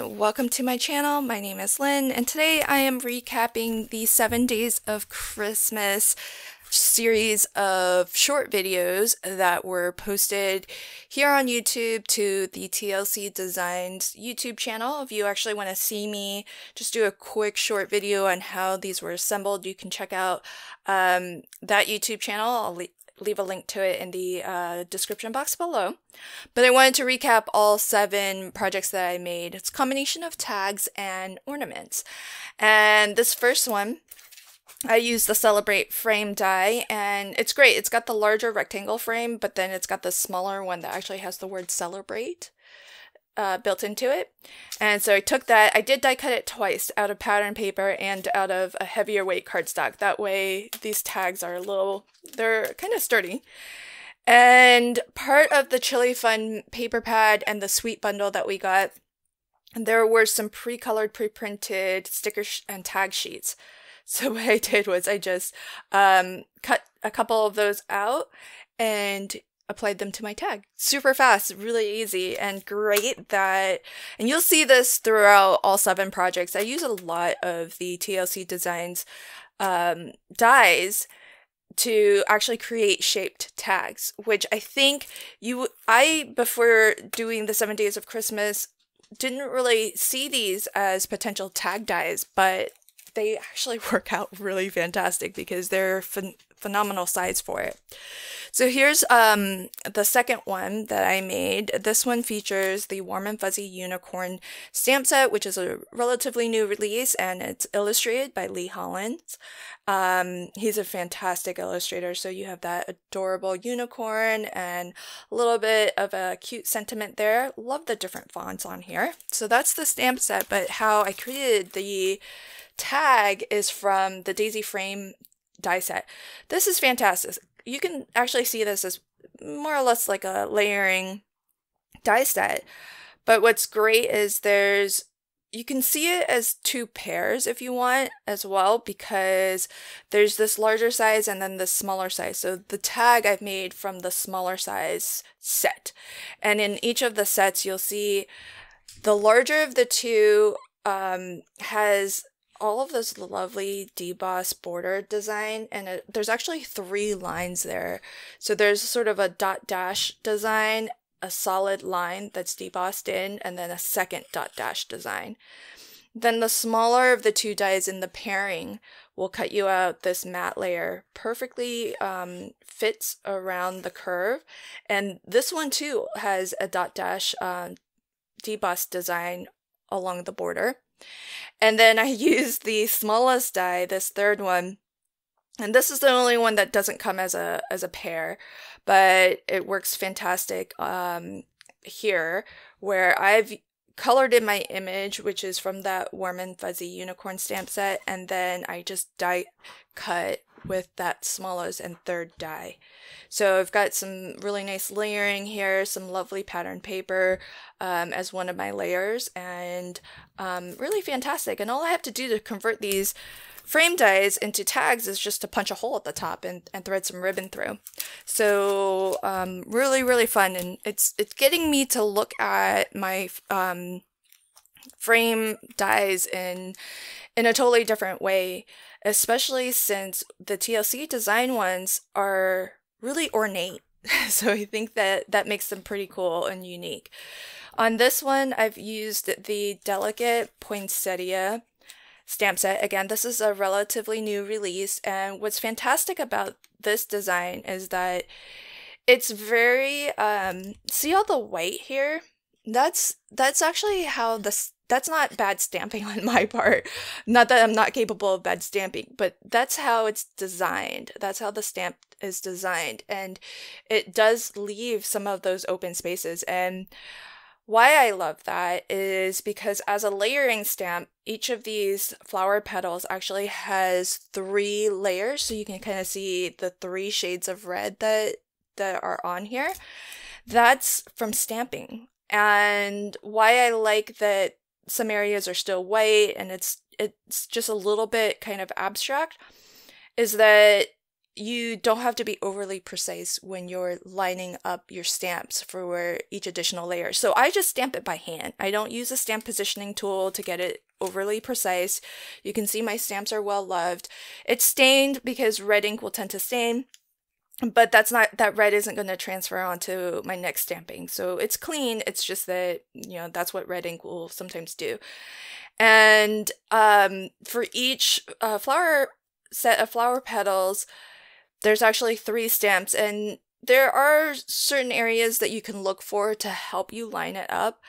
welcome to my channel. My name is Lynn and today I am recapping the 7 Days of Christmas series of short videos that were posted here on YouTube to the TLC Designs YouTube channel. If you actually want to see me just do a quick short video on how these were assembled, you can check out um, that YouTube channel. I'll leave a link to it in the uh, description box below. But I wanted to recap all seven projects that I made. It's a combination of tags and ornaments. And this first one, I used the Celebrate frame die, and it's great. It's got the larger rectangle frame, but then it's got the smaller one that actually has the word Celebrate uh, built into it. And so I took that, I did die cut it twice out of pattern paper and out of a heavier weight cardstock. That way these tags are a little, they're kind of sturdy. And part of the Chilly Fun paper pad and the sweet bundle that we got, there were some pre-colored, pre-printed sticker and tag sheets. So what I did was I just um, cut a couple of those out and applied them to my tag. Super fast, really easy, and great that, and you'll see this throughout all seven projects. I use a lot of the TLC Designs um, dies to actually create shaped tags, which I think you, I, before doing the seven days of Christmas, didn't really see these as potential tag dies, but they actually work out really fantastic because they're phenomenal size for it. So here's um, the second one that I made. This one features the Warm and Fuzzy Unicorn stamp set, which is a relatively new release, and it's illustrated by Lee Hollins. Um, he's a fantastic illustrator, so you have that adorable unicorn and a little bit of a cute sentiment there. Love the different fonts on here. So that's the stamp set, but how I created the tag is from the Daisy Frame die set. This is fantastic. You can actually see this as more or less like a layering die set. But what's great is there's you can see it as two pairs if you want as well because there's this larger size and then the smaller size. So the tag I've made from the smaller size set. And in each of the sets you'll see the larger of the two um, has all of this lovely deboss border design and it, there's actually three lines there. So there's sort of a dot dash design, a solid line that's debossed in, and then a second dot dash design. Then the smaller of the two dies in the pairing will cut you out this matte layer perfectly um, fits around the curve. And this one too has a dot dash um, deboss design along the border. And then I used the smallest die, this third one. And this is the only one that doesn't come as a as a pair, but it works fantastic um, here where I've colored in my image, which is from that warm and fuzzy unicorn stamp set, and then I just die cut with that smallest and third die. So I've got some really nice layering here, some lovely pattern paper um, as one of my layers, and um, really fantastic. And all I have to do to convert these frame dies into tags is just to punch a hole at the top and, and thread some ribbon through. So um, really, really fun, and it's it's getting me to look at my um, frame dies in in a totally different way, especially since the TLC design ones are really ornate. so I think that that makes them pretty cool and unique. On this one, I've used the Delicate Poinsettia stamp set. Again, this is a relatively new release, and what's fantastic about this design is that it's very um see all the white here? That's that's actually how the that's not bad stamping on my part. Not that I'm not capable of bad stamping, but that's how it's designed. That's how the stamp is designed. And it does leave some of those open spaces. And why I love that is because as a layering stamp, each of these flower petals actually has three layers. So you can kind of see the three shades of red that, that are on here. That's from stamping. And why I like that some areas are still white and it's it's just a little bit kind of abstract is that you don't have to be overly precise when you're lining up your stamps for each additional layer. So I just stamp it by hand. I don't use a stamp positioning tool to get it overly precise. You can see my stamps are well loved. It's stained because red ink will tend to stain, but that's not that red isn't going to transfer onto my next stamping. So it's clean. It's just that, you know, that's what red ink will sometimes do. And um, for each uh, flower set of flower petals, there's actually three stamps and there are certain areas that you can look for to help you line it up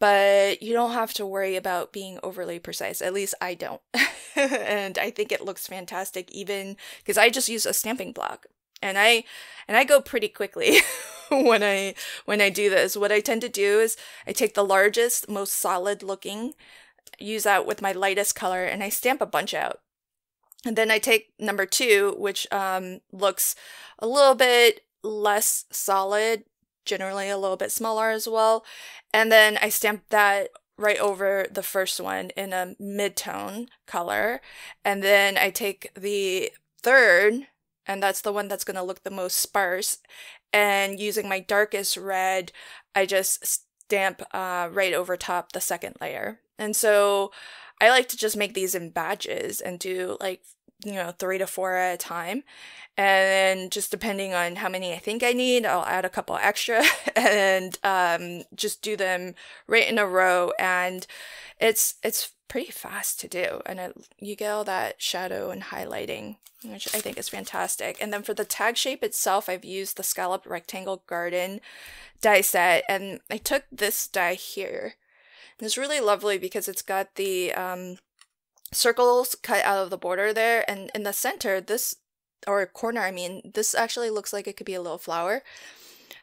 but you don't have to worry about being overly precise at least i don't and i think it looks fantastic even because i just use a stamping block and i and i go pretty quickly when i when i do this what i tend to do is i take the largest most solid looking use that with my lightest color and i stamp a bunch out and then I take number two, which um, looks a little bit less solid, generally a little bit smaller as well. And then I stamp that right over the first one in a mid-tone color. And then I take the third, and that's the one that's going to look the most sparse. And using my darkest red, I just stamp uh, right over top the second layer. And so I like to just make these in batches and do like, you know, three to four at a time. And just depending on how many I think I need, I'll add a couple extra and um, just do them right in a row. And it's it's pretty fast to do, and it, you get all that shadow and highlighting, which I think is fantastic. And then for the tag shape itself, I've used the scalloped rectangle garden die set, and I took this die here and it's really lovely because it's got the um, circles cut out of the border there, and in the center, this or corner, I mean, this actually looks like it could be a little flower.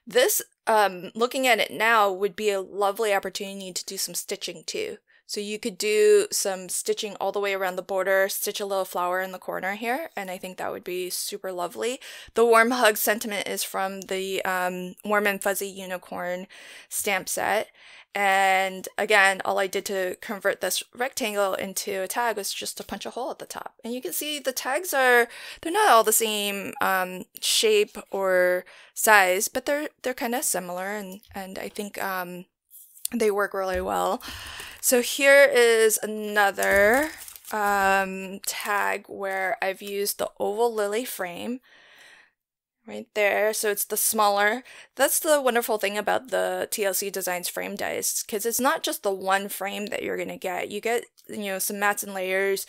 This, um, looking at it now, would be a lovely opportunity to do some stitching too. So you could do some stitching all the way around the border, stitch a little flower in the corner here, and I think that would be super lovely. The warm hug sentiment is from the um, warm and fuzzy unicorn stamp set, and again, all I did to convert this rectangle into a tag was just to punch a hole at the top. And you can see the tags are, they're not all the same um, shape or size, but they're they're kind of similar and, and I think um, they work really well. So here is another um, tag where I've used the oval lily frame right there. So it's the smaller. That's the wonderful thing about the TLC Designs frame dies, because it's not just the one frame that you're gonna get. You get you know some mats and layers.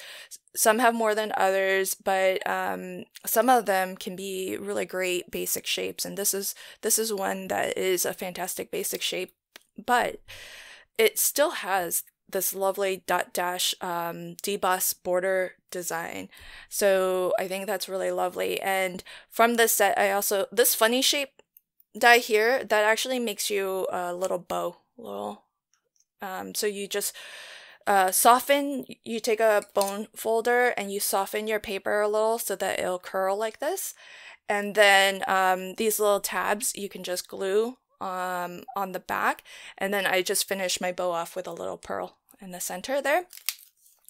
Some have more than others, but um, some of them can be really great basic shapes, and this is this is one that is a fantastic basic shape, but it still has this lovely dot dash um, deboss border design. So I think that's really lovely. And from this set, I also, this funny shape die here, that actually makes you a little bow, little, um, so you just, uh, soften, you take a bone folder and you soften your paper a little so that it'll curl like this. And then um, these little tabs you can just glue um, on the back. And then I just finished my bow off with a little pearl in the center there.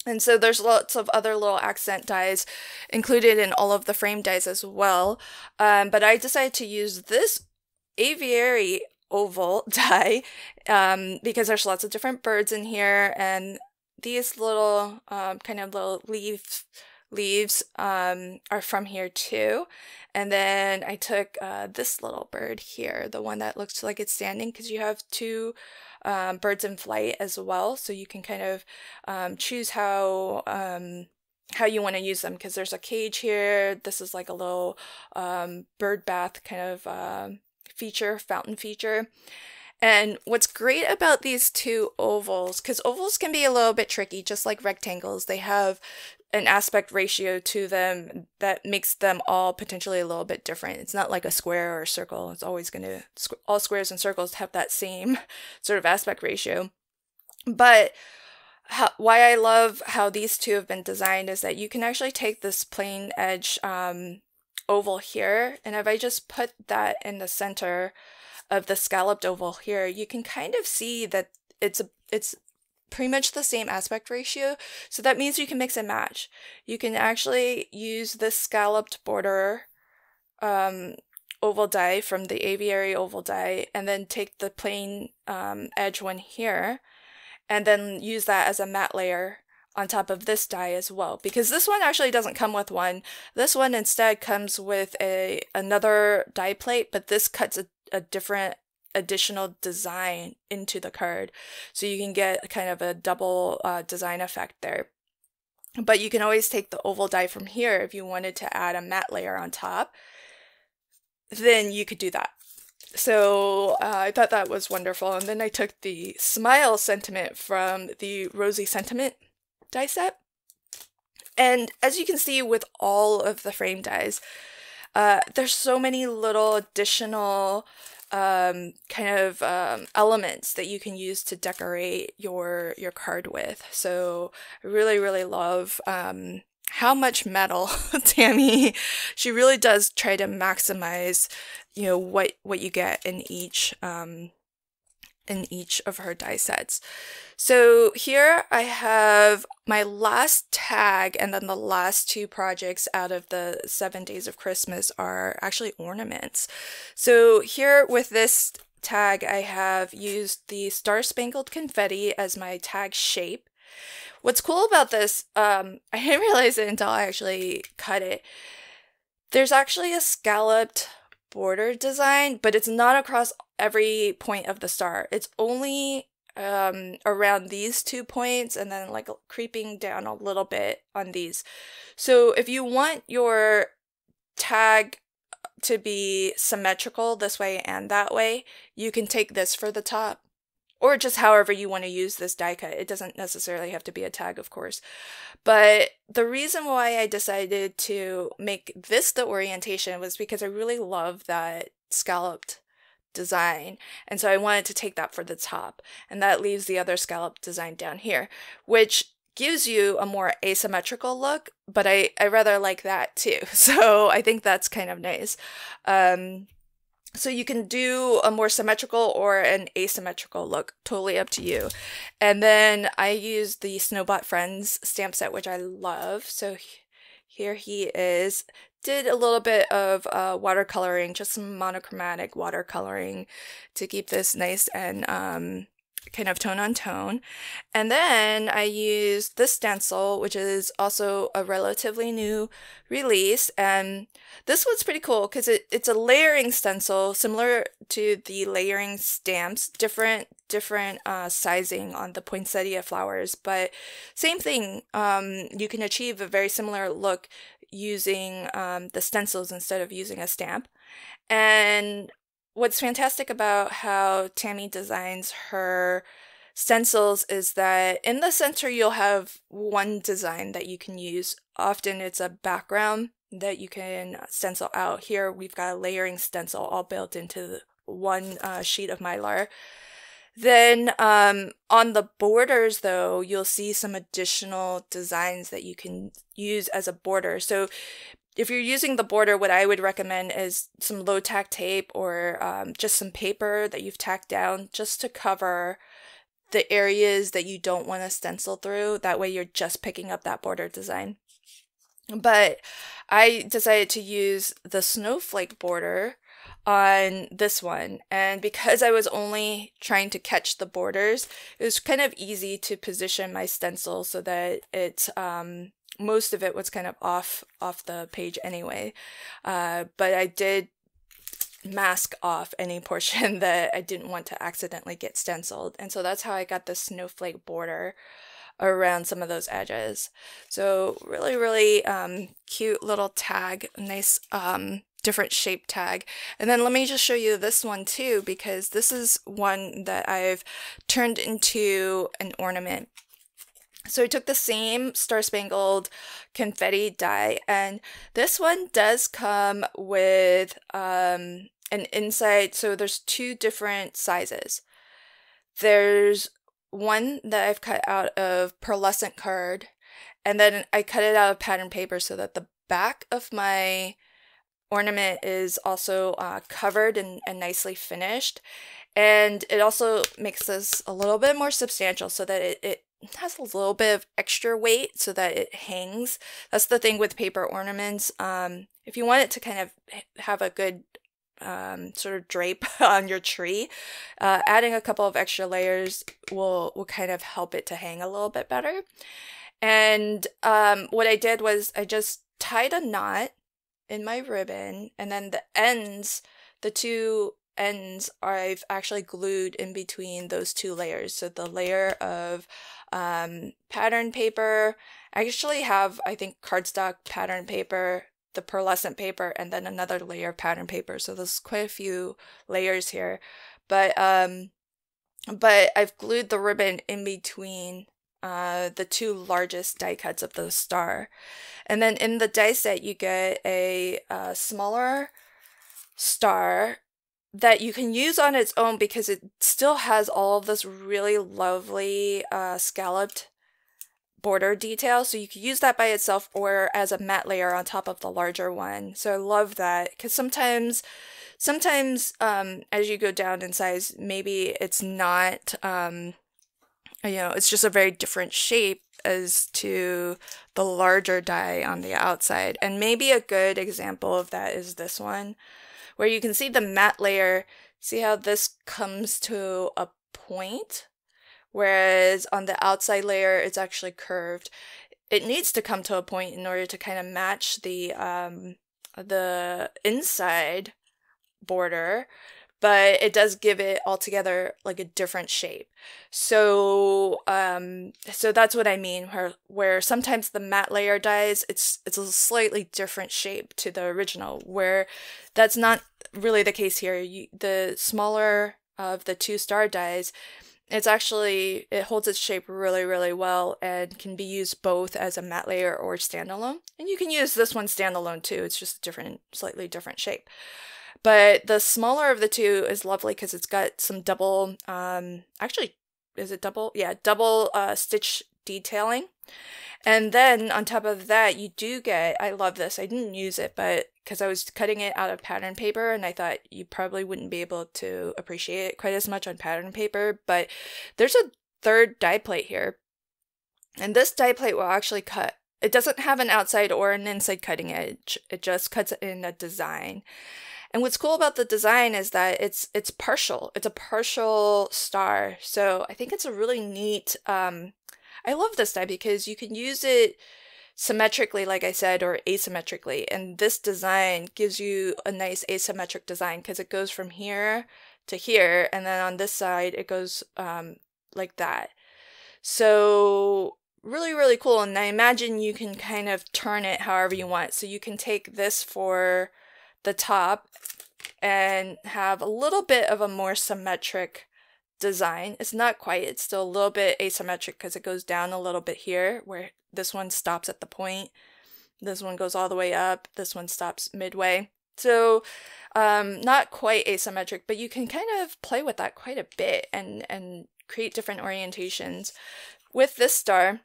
And so there's lots of other little accent dies included in all of the frame dies as well. Um, but I decided to use this aviary oval die um, because there's lots of different birds in here and these little um, kind of little leaves leaves um, are from here too. And then I took uh, this little bird here, the one that looks like it's standing, because you have two um, birds in flight as well. So you can kind of um, choose how um, how you want to use them because there's a cage here. This is like a little um, bird bath kind of uh, feature, fountain feature. And what's great about these two ovals, because ovals can be a little bit tricky, just like rectangles, they have an aspect ratio to them that makes them all potentially a little bit different. It's not like a square or a circle. It's always going to, all squares and circles have that same sort of aspect ratio. But how, why I love how these two have been designed is that you can actually take this plain edge um, oval here, and if I just put that in the center of the scalloped oval here, you can kind of see that it's a, it's pretty much the same aspect ratio. So that means you can mix and match. You can actually use this scalloped border um, oval die from the aviary oval die and then take the plain um, edge one here and then use that as a matte layer on top of this die as well because this one actually doesn't come with one this one instead comes with a another die plate but this cuts a, a different additional design into the card so you can get kind of a double uh, design effect there but you can always take the oval die from here if you wanted to add a matte layer on top then you could do that so uh, I thought that was wonderful. And then I took the smile sentiment from the Rosie Sentiment die set. And as you can see with all of the frame dies, uh, there's so many little additional um, kind of um, elements that you can use to decorate your your card with. So I really, really love um, how much metal Tammy. She really does try to maximize, you know, what what you get in each um, in each of her die sets. So here I have my last tag and then the last two projects out of the seven days of Christmas are actually ornaments. So here with this tag, I have used the Star Spangled Confetti as my tag shape. What's cool about this, um, I didn't realize it until I actually cut it. There's actually a scalloped border design, but it's not across every point of the star. It's only um, around these two points and then like creeping down a little bit on these. So if you want your tag to be symmetrical this way and that way, you can take this for the top or just however you want to use this die cut. It doesn't necessarily have to be a tag, of course. But the reason why I decided to make this the orientation was because I really love that scalloped design. And so I wanted to take that for the top. And that leaves the other scallop design down here, which gives you a more asymmetrical look, but I, I rather like that too. So I think that's kind of nice. Um, so you can do a more symmetrical or an asymmetrical look, totally up to you. And then I use the Snowbot Friends stamp set, which I love. So here he is did a little bit of uh, watercoloring, just some monochromatic watercoloring to keep this nice and um, kind of tone on tone. And then I used this stencil, which is also a relatively new release. And this one's pretty cool because it, it's a layering stencil similar to the layering stamps, different different uh, sizing on the poinsettia flowers, but same thing. Um, you can achieve a very similar look using um, the stencils instead of using a stamp. And what's fantastic about how Tammy designs her stencils is that in the center you'll have one design that you can use. Often it's a background that you can stencil out. Here we've got a layering stencil all built into one uh, sheet of mylar. Then um, on the borders, though, you'll see some additional designs that you can use as a border. So if you're using the border, what I would recommend is some low tack tape or um, just some paper that you've tacked down just to cover the areas that you don't want to stencil through. That way you're just picking up that border design. But I decided to use the snowflake border on this one. And because I was only trying to catch the borders, it was kind of easy to position my stencil so that it, um, most of it was kind of off, off the page anyway. Uh, but I did mask off any portion that I didn't want to accidentally get stenciled. And so that's how I got the snowflake border around some of those edges. So really, really um, cute little tag, nice um, different shape tag. And then let me just show you this one too, because this is one that I've turned into an ornament. So I took the same Star Spangled confetti die, and this one does come with um, an inside. So there's two different sizes. There's one that I've cut out of pearlescent card, and then I cut it out of pattern paper so that the back of my ornament is also uh, covered and, and nicely finished. And it also makes this a little bit more substantial so that it, it has a little bit of extra weight so that it hangs. That's the thing with paper ornaments. Um, if you want it to kind of have a good um, sort of drape on your tree, uh, adding a couple of extra layers will will kind of help it to hang a little bit better. And um, what I did was I just tied a knot in my ribbon, and then the ends, the two ends, I've actually glued in between those two layers. So the layer of um, pattern paper. I actually have, I think, cardstock pattern paper, the pearlescent paper, and then another layer of pattern paper. So there's quite a few layers here. But um, but I've glued the ribbon in between uh, the two largest die cuts of the star. And then in the die set, you get a, a uh, smaller star that you can use on its own because it still has all of this really lovely uh, scalloped border detail. So you could use that by itself or as a matte layer on top of the larger one. So I love that because sometimes, sometimes um, as you go down in size, maybe it's not, um, you know, it's just a very different shape as to the larger die on the outside. And maybe a good example of that is this one where you can see the matte layer. See how this comes to a point? Whereas on the outside layer, it's actually curved. It needs to come to a point in order to kind of match the um, the inside border but it does give it altogether like a different shape. So um so that's what I mean where where sometimes the matte layer dies it's it's a slightly different shape to the original where that's not really the case here. You, the smaller of the two star dies it's actually it holds its shape really really well and can be used both as a matte layer or standalone and you can use this one standalone too it's just a different slightly different shape but the smaller of the two is lovely because it's got some double, um, actually, is it double? Yeah, double uh, stitch detailing. And then on top of that, you do get, I love this. I didn't use it, but because I was cutting it out of pattern paper and I thought you probably wouldn't be able to appreciate it quite as much on pattern paper. But there's a third die plate here. And this die plate will actually cut it doesn't have an outside or an inside cutting edge. It just cuts in a design. And what's cool about the design is that it's it's partial. It's a partial star. So I think it's a really neat um I love this die because you can use it symmetrically like I said or asymmetrically. And this design gives you a nice asymmetric design because it goes from here to here and then on this side it goes um like that. So really really cool and I imagine you can kind of turn it however you want. So you can take this for the top and have a little bit of a more symmetric design. It's not quite, it's still a little bit asymmetric because it goes down a little bit here where this one stops at the point. This one goes all the way up. This one stops midway. So um, not quite asymmetric, but you can kind of play with that quite a bit and, and create different orientations. With this star,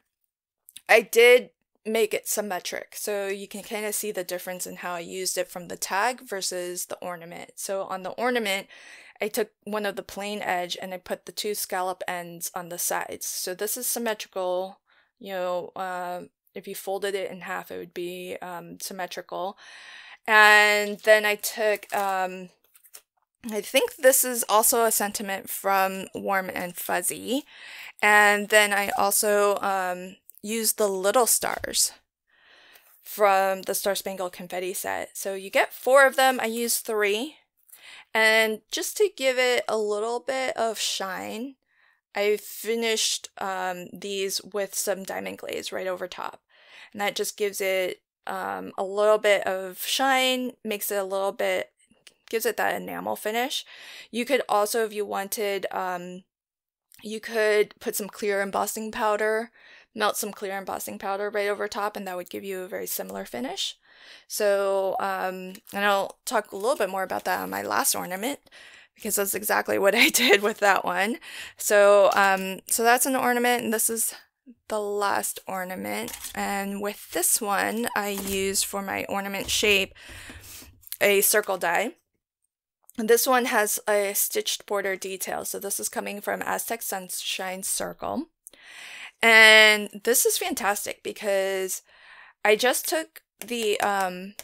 I did make it symmetric. So you can kind of see the difference in how I used it from the tag versus the ornament. So on the ornament, I took one of the plain edge and I put the two scallop ends on the sides. So this is symmetrical. You know, uh, if you folded it in half, it would be um, symmetrical. And then I took, um, I think this is also a sentiment from Warm and Fuzzy. And then I also um, use the little stars from the Star Spangled Confetti set. So you get four of them. I use three. And just to give it a little bit of shine, I finished um, these with some diamond glaze right over top. And that just gives it um, a little bit of shine, makes it a little bit, gives it that enamel finish. You could also, if you wanted, um, you could put some clear embossing powder melt some clear embossing powder right over top and that would give you a very similar finish. So, um, and I'll talk a little bit more about that on my last ornament because that's exactly what I did with that one. So, um, so that's an ornament and this is the last ornament. And with this one, I used for my ornament shape a circle die. This one has a stitched border detail. So this is coming from Aztec Sunshine Circle. And this is fantastic because I just took the um,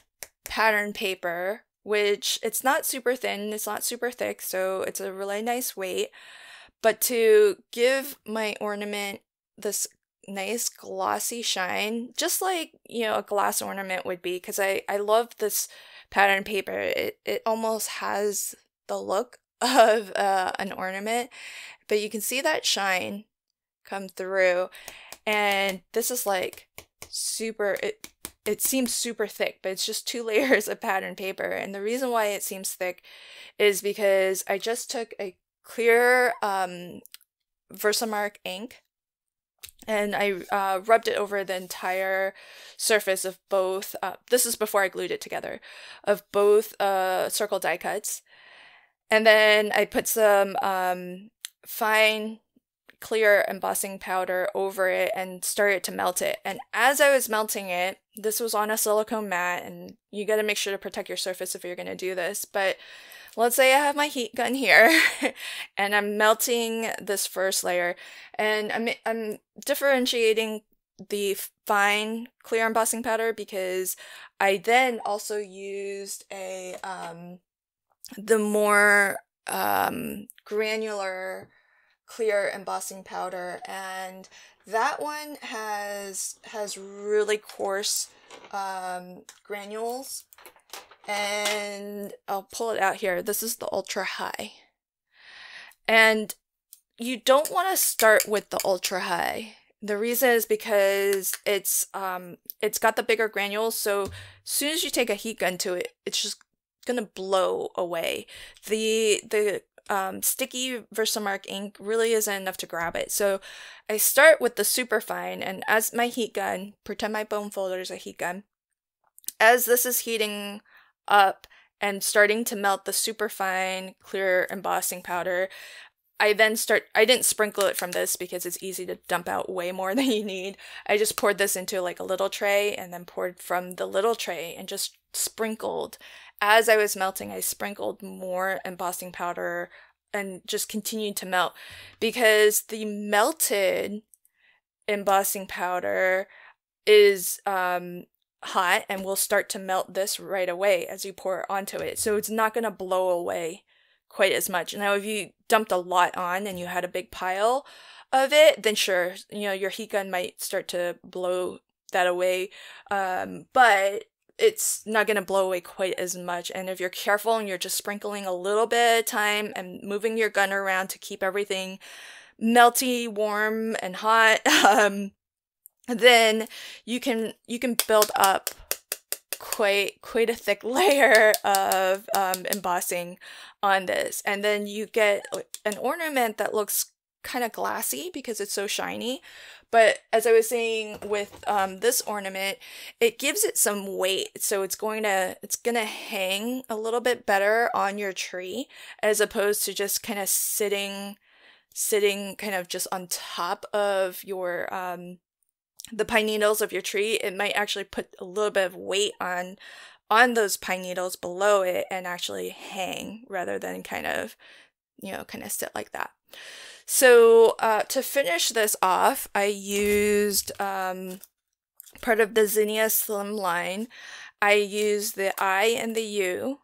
pattern paper, which it's not super thin, it's not super thick, so it's a really nice weight. But to give my ornament this nice glossy shine, just like, you know, a glass ornament would be, because I, I love this pattern paper. It, it almost has the look of uh, an ornament, but you can see that shine come through. And this is like super, it, it seems super thick, but it's just two layers of pattern paper. And the reason why it seems thick is because I just took a clear um, Versamark ink and I uh, rubbed it over the entire surface of both. Uh, this is before I glued it together, of both uh, circle die cuts, and then I put some um, fine clear embossing powder over it and started to melt it. And as I was melting it, this was on a silicone mat, and you got to make sure to protect your surface if you're going to do this. But let's say I have my heat gun here and I'm melting this first layer and I'm, I'm differentiating the fine clear embossing powder because I then also used a um, the more um, granular clear embossing powder and that one has has really coarse um, granules and I'll pull it out here. This is the ultra high. And you don't want to start with the ultra high. The reason is because it's um it's got the bigger granules, so as soon as you take a heat gun to it, it's just gonna blow away. The the um, sticky Versamark ink really isn't enough to grab it. So I start with the super fine, and as my heat gun, pretend my bone folder is a heat gun. As this is heating up and starting to melt the super fine clear embossing powder. I then start, I didn't sprinkle it from this because it's easy to dump out way more than you need. I just poured this into like a little tray and then poured from the little tray and just sprinkled. As I was melting, I sprinkled more embossing powder and just continued to melt because the melted embossing powder is um hot and will start to melt this right away as you pour it onto it. So it's not going to blow away quite as much. Now, if you dumped a lot on and you had a big pile of it, then sure, you know, your heat gun might start to blow that away. Um, but it's not going to blow away quite as much. And if you're careful and you're just sprinkling a little bit a time and moving your gun around to keep everything melty, warm, and hot, um, then you can you can build up quite quite a thick layer of um, embossing on this and then you get an ornament that looks kind of glassy because it's so shiny but as i was saying with um, this ornament it gives it some weight so it's going to it's going to hang a little bit better on your tree as opposed to just kind of sitting sitting kind of just on top of your um, the pine needles of your tree, it might actually put a little bit of weight on on those pine needles below it and actually hang rather than kind of, you know, kind of sit like that. So uh, to finish this off, I used um, part of the Zinnia Slimline. I used the I and the U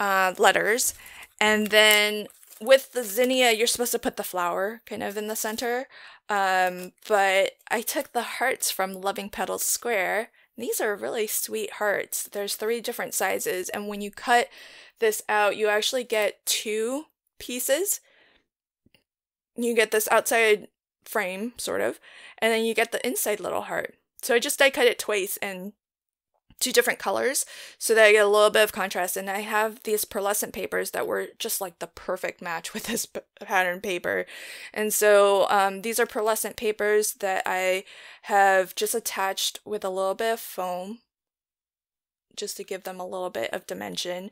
uh, letters, and then with the zinnia, you're supposed to put the flower kind of in the center. Um, but I took the hearts from Loving Petals Square. These are really sweet hearts. There's three different sizes, and when you cut this out, you actually get two pieces. You get this outside frame, sort of, and then you get the inside little heart. So I just die cut it twice and two different colors so that I get a little bit of contrast. And I have these pearlescent papers that were just like the perfect match with this pattern paper. And so um, these are pearlescent papers that I have just attached with a little bit of foam just to give them a little bit of dimension.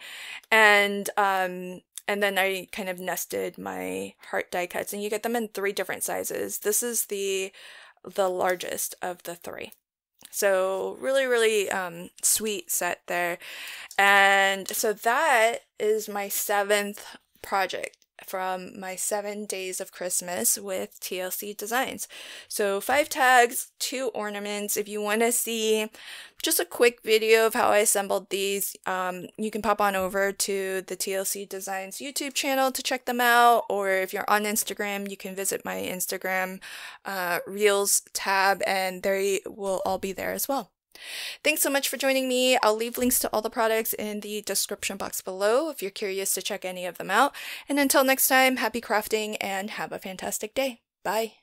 And um, and then I kind of nested my heart die cuts and you get them in three different sizes. This is the the largest of the three. So really, really um, sweet set there. And so that is my seventh project. From my seven days of Christmas with TLC Designs. So, five tags, two ornaments. If you want to see just a quick video of how I assembled these, um, you can pop on over to the TLC Designs YouTube channel to check them out. Or if you're on Instagram, you can visit my Instagram uh, Reels tab, and they will all be there as well. Thanks so much for joining me. I'll leave links to all the products in the description box below if you're curious to check any of them out. And until next time, happy crafting and have a fantastic day. Bye.